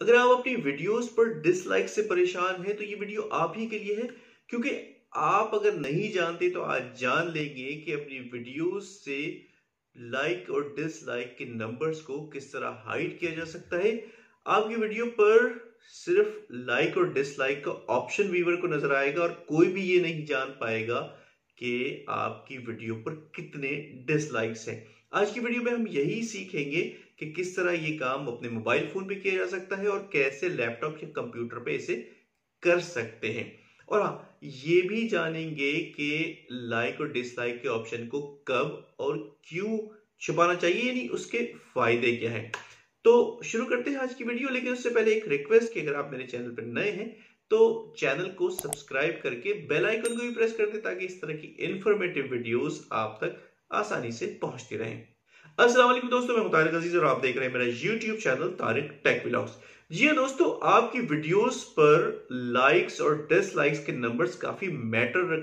अगर आप अपनी वीडियोस पर डिसलाइक से परेशान हैं तो ये वीडियो आप ही के लिए है, क्योंकि आप अगर नहीं जानते तो आज जान लेंगे कि अपनी वीडियोस से लाइक और डिसलाइक के नंबर्स को किस तरह हाइड किया जा सकता है। आपकी वीडियो पर सिर्फ़ लाइक और डिसलाइक का ऑप्शन वीवर को नज़र आएगा और कोई भी ये नहीं जान पाएगा कि आपकी वीडियो पर कितने डिसलाइक्स हैं। आज की वीडियो में हम यही सीखेंगे कि किस तरह ये काम अपने मोबाइल फ़ोन पे किया जा सकता है और कैसे लैपटॉप या कंप्यूटर पे इसे कर सकते हैं। और हाँ ये भी जानेंगे कि लाइक और डिसलाइक के ऑप्शन को कब और क्यों छुपाना चाहिए, यानी उसके फ़ायदे क्या हैं। तो शुरू करते हैं आज की वीडियो, लेकिन उससे पहले एक रिक्वेस्ट कि अगर आप मेरे चैनल पर नए हैं तो चैनल को सब्सक्राइब करके बेल आइकन को भी प्रेस कर दे, ताकि इस तरह की इंफॉर्मेटिव वीडियोस आप तक आसानी से पहुँचती रहें। असलम दोस्तों, मैं तारिक अज़ीज़ और आप देख रहे हैं मेरा YouTube channel Tariq tech blogs जी हाँ दोस्तों, आपकी वीडियोस पर लाइक्स और डिसलाइक्स के नंबर्स काफ़ी मैटर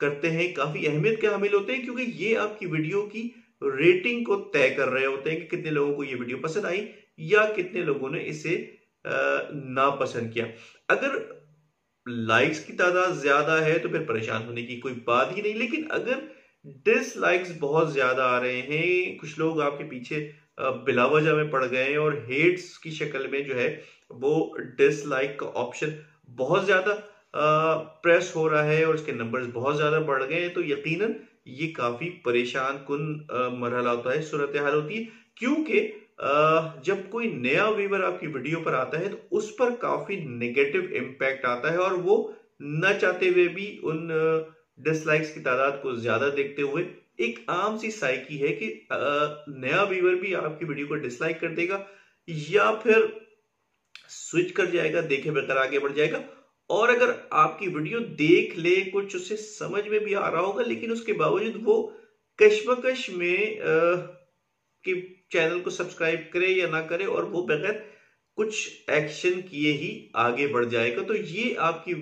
करते हैं, काफ़ी अहमियत के हामिल होते हैं, क्योंकि ये आपकी वीडियो की रेटिंग को तय कर रहे होते हैं कि कितने लोगों को ये वीडियो पसंद आई या कितने लोगों ने इसे नापसंद किया। अगर लाइक्स की तादाद ज़्यादा है तो फिर परेशान होने की कोई बात ही नहीं, लेकिन अगर डिसलाइक्स बहुत ज़्यादा आ रहे हैं। कुछ लोग आपके पीछे बिलावजा में पड़ गए और हेट्स की शक्ल में जो है, वो डिसलाइक का ऑप्शन बहुत ज़्यादा प्रेस हो रहा है और उसके नंबर्स बहुत ज़्यादा बढ़ गए हैं। तो यकीनन ये काफ़ी परेशान कुन मरहला होता है सूरत हाल होती है। क्योंकि जब कोई नया व्यूवर आपकी वीडियो पर आता है तो उस पर काफ़ी नेगेटिव इम्पैक्ट आता है और वो न चाहते हुए भी उन डिसलाइक्स की तादाद को ज़्यादा देखते हुए एक आम सी साइकी है कि नया व्यूवर भी आपकी वीडियो को डिसलाइक कर देगा या फिर स्विच कर जाएगा देखे बगैर आगे बढ़ जाएगा। और अगर आपकी वीडियो देख ले कुछ उसे समझ में भी आ रहा होगा लेकिन उसके बावजूद वो कश्मकश में आ, कि चैनल को सब्सक्राइब करे या ना करे और वो बगैर कुछ एक्शन किए ही आगे बढ़ जाएगा। तो ये आपकी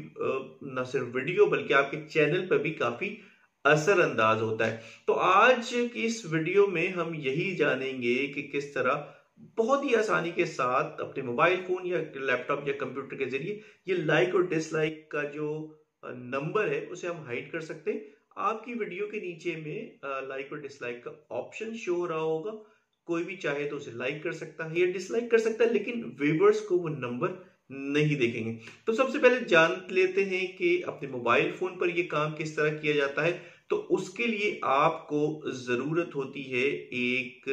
न सिर्फ़ वीडियो बल्कि आपके चैनल पर भी काफ़ी असरअंदाज होता है। तो आज की इस वीडियो में हम यही जानेंगे कि किस तरह बहुत ही आसानी के साथ अपने मोबाइल फ़ोन या लैपटॉप या कंप्यूटर के ज़रिए ये लाइक और डिसलाइक का जो नंबर है, उसे हम हाइड कर सकते हैं। आपकी वीडियो के नीचे में लाइक और डिसलाइक का ऑप्शन शो हो रहा होगा। कोई भी चाहे तो उसे लाइक कर सकता है या डिसलाइक कर सकता है, लेकिन व्यूवर्स को वो नंबर नहीं देखेंगे। तो सबसे पहले जान लेते हैं कि अपने मोबाइल फ़ोन पर यह काम किस तरह किया जाता है। तो उसके लिए आपको ज़रूरत होती है एक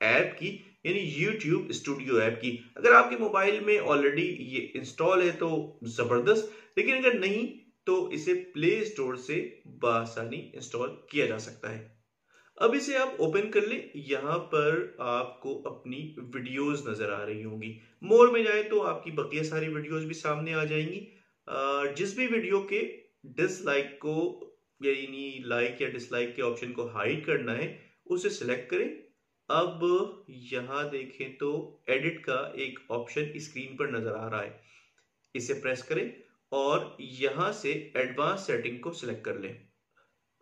ऐप की, यानी YouTube स्टूडियो ऐप की। अगर आपके मोबाइल में ऑलरेडी ये इंस्टॉल है तो ज़बरदस्त, लेकिन अगर नहीं तो इसे प्ले स्टोर से बासानी इंस्टॉल किया जा सकता है। अब इसे आप ओपन कर ले। यहाँ पर आपको अपनी वीडियोस नज़र आ रही होंगी। मोर में जाए तो आपकी बकिया सारी वीडियोस भी सामने आ जाएँगी। जिस भी वीडियो के डिसलाइक को, यानी लाइक या डिसलाइक के ऑप्शन को हाइड करना है, उसे सिलेक्ट करें। अब यहाँ देखें तो एडिट का एक ऑप्शन स्क्रीन पर नज़र आ रहा है। इसे प्रेस करें और यहाँ से एडवांस सेटिंग को सिलेक्ट कर लें।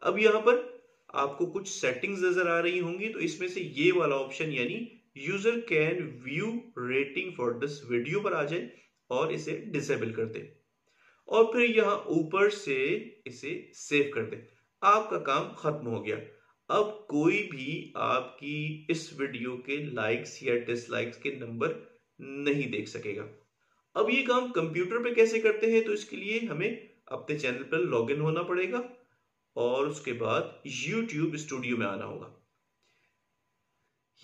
अब यहाँ पर आपको कुछ सेटिंग्स नज़र आ रही होंगी तो इसमें से ये वाला ऑप्शन यानी user can view rating for this video पर आ जाए और इसे डिसेबल कर दे। और फिर यहाँ ऊपर से इसे सेव कर दे। आपका काम खत्म हो गया। अब कोई भी आपकी इस वीडियो के लाइक्स या डिसलाइक्स के नंबर नहीं देख सकेगा। अब ये काम कंप्यूटर पे कैसे करते हैं तो इसके लिए हमें अपने चैनल पर लॉगिन होना पड़ेगा। और उसके बाद YouTube स्टूडियो में आना होगा।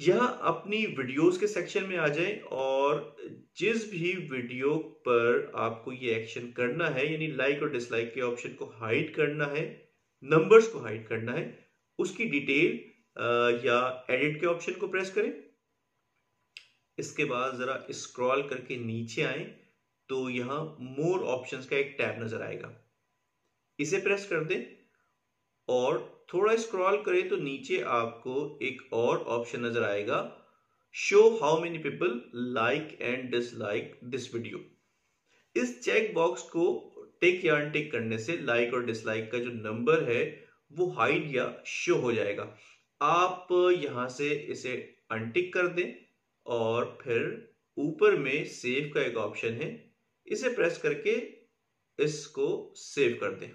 यहाँ अपनी वीडियोस के सेक्शन में आ जाएँ और जिस भी वीडियो पर आपको ये एक्शन करना है, यानी लाइक और डिसलाइक के ऑप्शन को हाइड करना है नंबर्स को हाइड करना है, उसकी डिटेल या एडिट के ऑप्शन को प्रेस करें। इसके बाद जरा स्क्रॉल करके नीचे आए तो यहाँ मोर ऑप्शंस का एक टैब नज़र आएगा। इसे प्रेस कर दें। और थोड़ा स्क्रॉल करें तो नीचे आपको एक और ऑप्शन नज़र आएगा। Show how many people like and dislike this video इस चेक बॉक्स को टिक या अनटिक करने से लाइक और डिसलाइक का जो नंबर है, वो हाइड या शो हो जाएगा। आप यहाँ से इसे अनटिक कर दें और फिर ऊपर में सेव का एक ऑप्शन है। इसे प्रेस करके इसको सेव कर दें।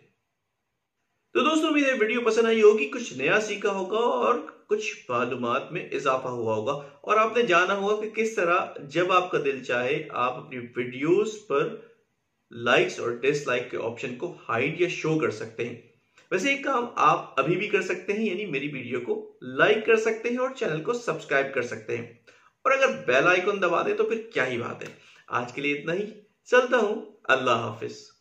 तो दोस्तों मेरे वीडियो पसंद आई होगी। कुछ नया सीखा होगा और कुछ मालूम में इजाफा हुआ होगा। और आपने जाना होगा कि किस तरह, जब आपका दिल चाहे, आप अपनी वीडियोस पर लाइक्स और डिसलाइक के ऑप्शन को हाइड या शो कर सकते हैं। वैसे एक काम आप अभी भी कर सकते हैं, यानी मेरी वीडियो को लाइक कर सकते हैं और चैनल को सब्सक्राइब कर सकते हैं। और अगर बेल आइकन दबा दे तो फिर क्या ही बात है। आज के लिए इतना ही। चलता हूँ। अल्लाह हाफिज।